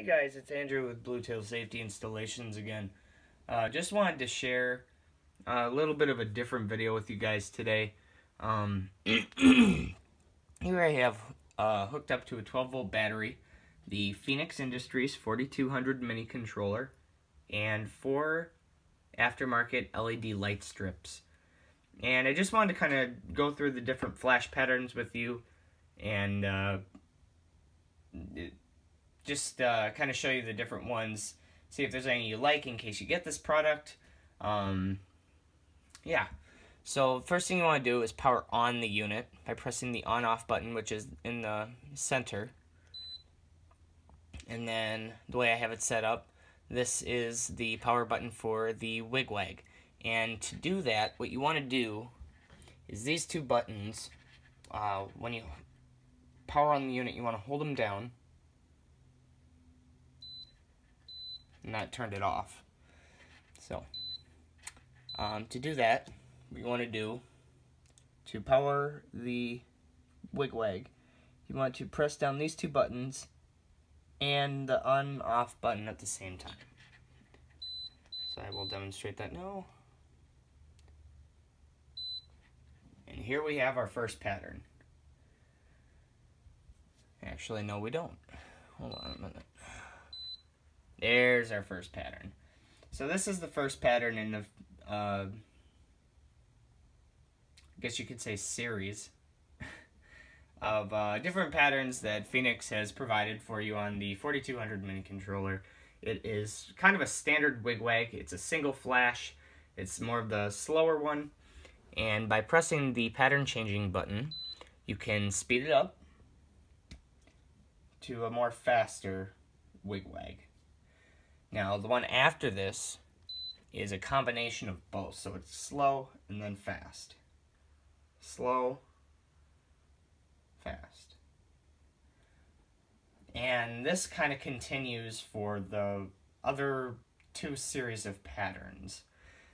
Hey guys, it's Andrew with Bluetail Safety Installations again. Uh, just wanted to share a little bit of a different video with you guys today. Um, here I have uh, hooked up to a 12 volt battery, the Feniex Industries 4200 mini controller, and four aftermarket LED light strips. And I just wanted to kind of go through the different flash patterns with you and uh, just uh, kind of show you the different ones, see if there's any you like in case you get this product. Um, yeah. So first thing you want to do is power on the unit by pressing the on-off button, which is in the center. And then the way I have it set up, this is the power button for the wigwag. And to do that, what you want to do is these two buttons, uh, when you power on the unit, you want to hold them down and that turned it off. So, um, to do that, you want to do, to power the wigwag, you want to press down these two buttons and the on-off button at the same time. So I will demonstrate that now. And here we have our first pattern. Actually, no, we don't. Hold on a minute. There's our first pattern. So this is the first pattern in the, uh, I guess you could say series of uh, different patterns that Feniex has provided for you on the 4200 mini controller. It is kind of a standard wigwag. It's a single flash. It's more of the slower one. And by pressing the pattern changing button, you can speed it up to a more faster wigwag. Now, the one after this is a combination of both. So it's slow and then fast. Slow, fast. And this kind of continues for the other two series of patterns.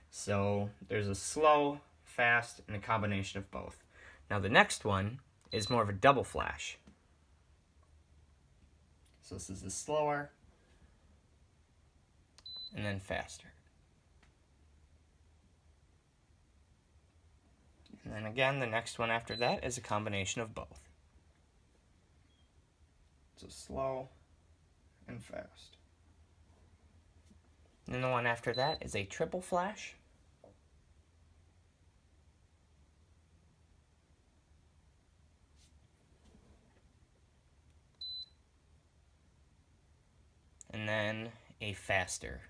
So there's a slow, fast, and a combination of both. Now the next one is more of a double flash. So this is the slower, and then faster. And then again, the next one after that is a combination of both. So slow and fast. And the one after that is a triple flash. And then a faster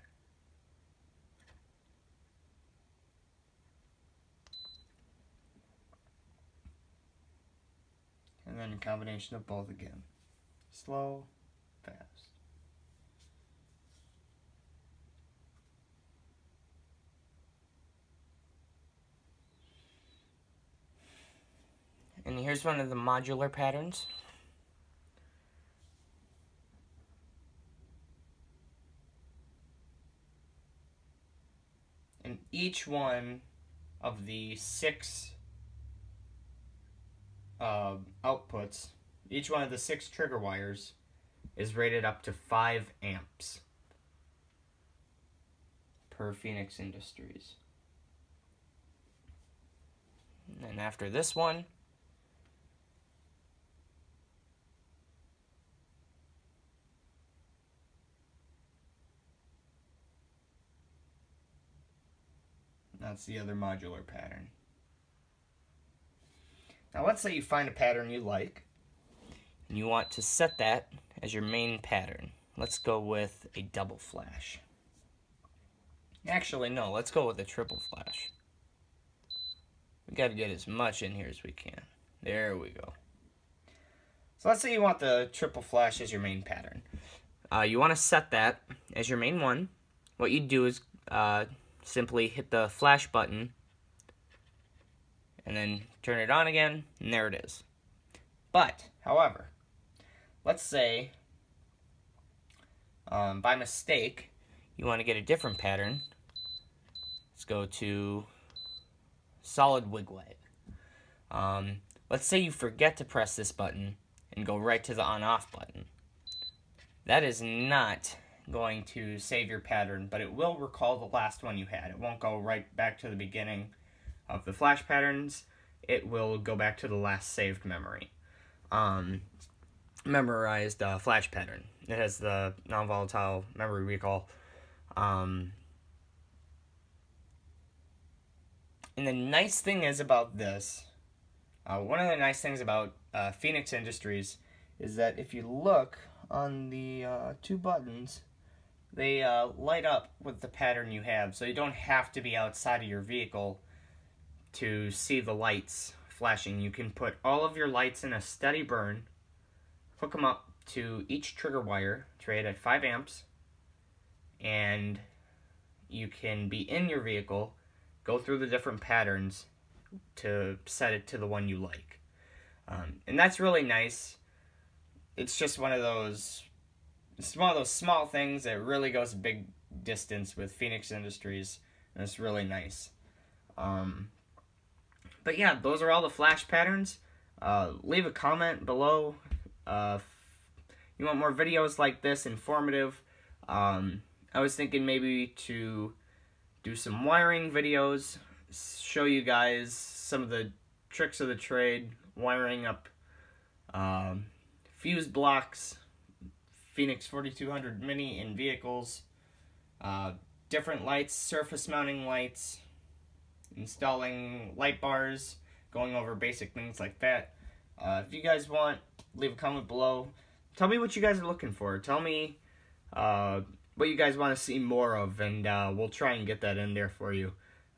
and then a combination of both again. Slow, fast. And here's one of the modular patterns. And each one of the six uh, outputs, each one of the six trigger wires is rated up to 5 amps per Feniex Industries. And after this one, that's the other modular pattern. Now let's say you find a pattern you like, and you want to set that as your main pattern. Let's go with a double flash. Actually, no, let's go with a triple flash. We got to get as much in here as we can. There we go. So let's say you want the triple flash as your main pattern. Uh, you want to set that as your main one. What you do is uh, simply hit the flash button and then turn it on again, and there it is. But, however, let's say um, by mistake you want to get a different pattern. Let's go to solid wigwag. Um, let's say you forget to press this button and go right to the on-off button. that is not going to save your pattern, but it will recall the last one you had. It won't go right back to the beginning of the flash patterns. It will go back to the last saved memory. Um, memorized uh, flash pattern. It has the non-volatile memory recall. Um, and the nice thing is about this, uh, one of the nice things about uh, Feniex Industries is that if you look on the uh, two buttons, they uh, light up with the pattern you have, so you don't have to be outside of your vehicle to see the lights flashing. You can put all of your lights in a steady burn, hook them up to each trigger wire, trade at 5 amps, and you can be in your vehicle, go through the different patterns to set it to the one you like. Um, and that's really nice. It's just one of those it's one of those small things that really goes a big distance with Feniex Industries, and it's really nice. Um, but yeah, those are all the flash patterns. Uh, leave a comment below. Uh, you want more videos like this, informative. Um, I was thinking maybe to do some wiring videos, show you guys some of the tricks of the trade, wiring up um, fuse blocks, Feniex 4200 Mini in vehicles, uh, different lights, surface mounting lights, installing light bars, going over basic things like that. Uh, if you guys want, leave a comment below. Tell me what you guys are looking for. Tell me uh, what you guys want to see more of, and uh, we'll try and get that in there for you.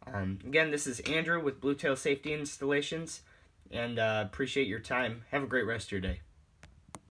Um, again, this is Andrew with Bluetail Safety Installations, and uh, appreciate your time. Have a great rest of your day.